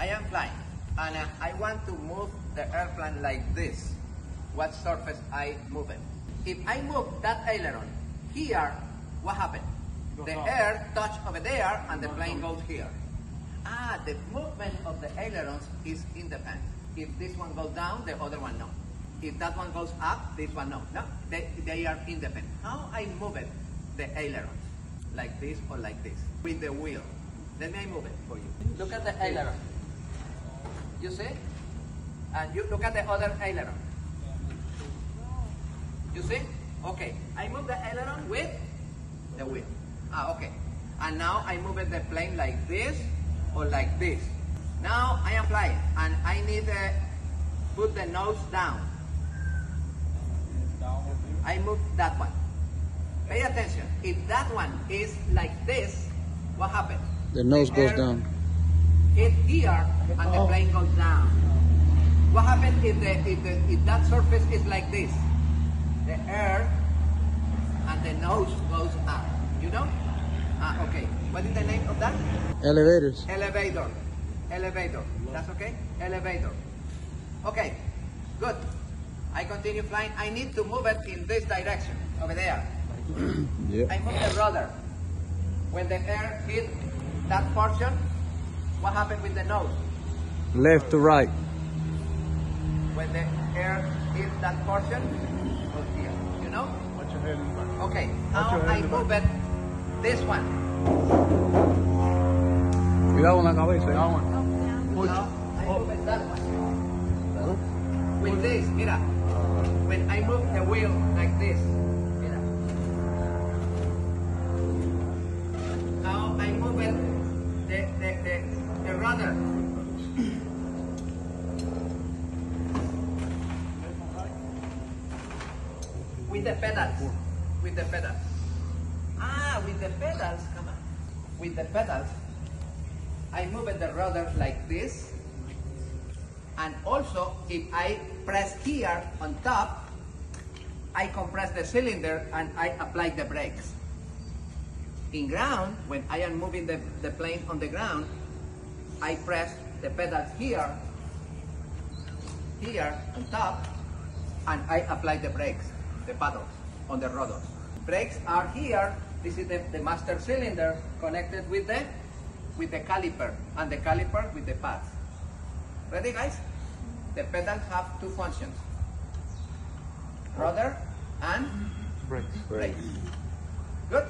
I am flying and uh, I want to move the airplane like this. What surface I move it? If I move that aileron here, what happened? The air touch over there and the plane goes here. Ah, the movement of the ailerons is independent. If this one goes down, the other one no. If that one goes up, this one no. No, they, they are independent. How I move it, the ailerons, like this or like this, with the wheel. Let me move it for you. Look at the aileron. You see? And you look at the other aileron. You see? Okay. I move the aileron with the wheel. Ah, okay. And now I move the plane like this or like this. Now I am flying and I need to put the nose down. I move that one. Pay attention. If that one is like this, what happens? The nose goes down. Hit here and the plane goes down. What happens if the if the if that surface is like this? The air and the nose goes up. You know? Ah, okay. What is the name of that? Elevators. Elevator. Elevator. That's okay? Elevator. Okay. Good. I continue flying. I need to move it in this direction. Over there. Yeah. I move the rudder. When the air hit that portion, what happened with the nose? Left to right. When the air hit that portion, goes here. You know? Watch your head back. Okay. Watch How your head I in the move it? This one. Cuidado con la cabeza. That eh. one. Push. Now I move it that one. With this, mira. When I move the wheel like this, mira. Now I move it, the, the, the, the rudder. With the pedals. With the pedals. Ah, with the pedals, come on. With the pedals, I move the rudder like this. And also, if I press here on top, I compress the cylinder and I apply the brakes. In ground, when I am moving the, the plane on the ground, I press the pedals here, here on top, and I apply the brakes, the paddles on the rotors. Brakes are here. This is the, the master cylinder connected with the with the caliper and the caliper with the pads. Ready guys? The pedals have two functions. Rudder and Brakes. brake. Good?